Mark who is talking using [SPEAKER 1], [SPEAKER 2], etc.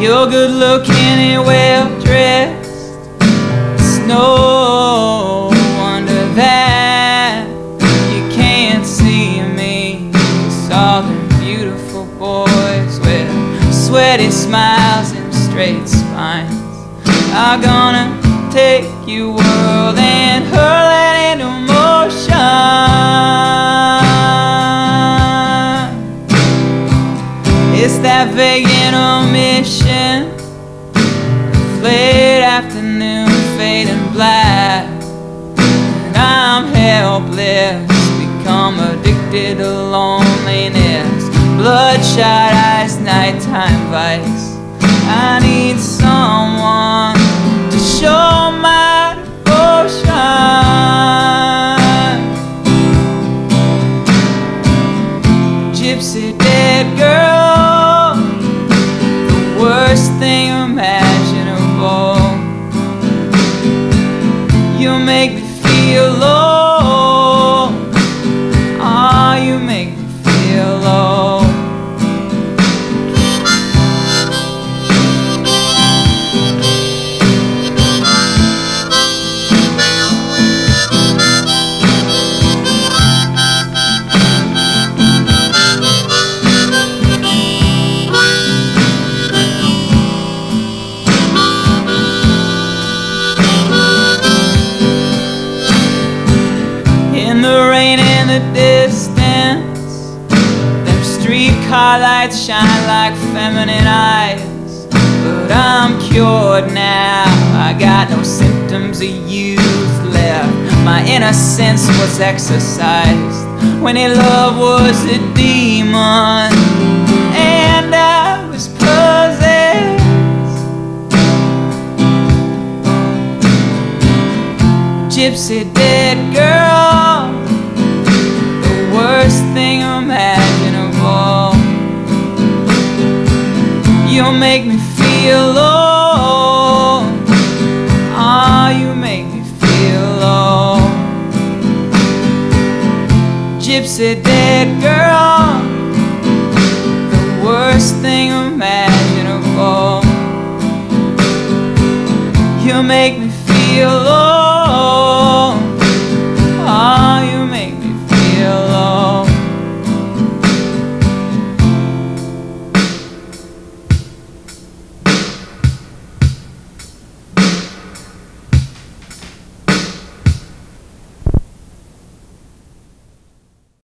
[SPEAKER 1] You're good looking and well dressed. It's no wonder that you can't see me. The beautiful boys with sweaty smiles and straight spines are gonna take your world and hurl it into motion. It's that vague afternoon fading black, and I'm helpless, become addicted to loneliness, bloodshot eyes, nighttime vice. I need someone to show my devotion. Gypsy dead girl, the worst thing streetcar lights shine like feminine eyes. But I'm cured now, I got no symptoms of youth left. My innocence was exorcised when in love was a demon, and I was possessed. gypsy dead girl, the worst thing imaginable. Make me feel low. Ah, you make me feel low. Gypsy dead girl, the worst thing imaginable. You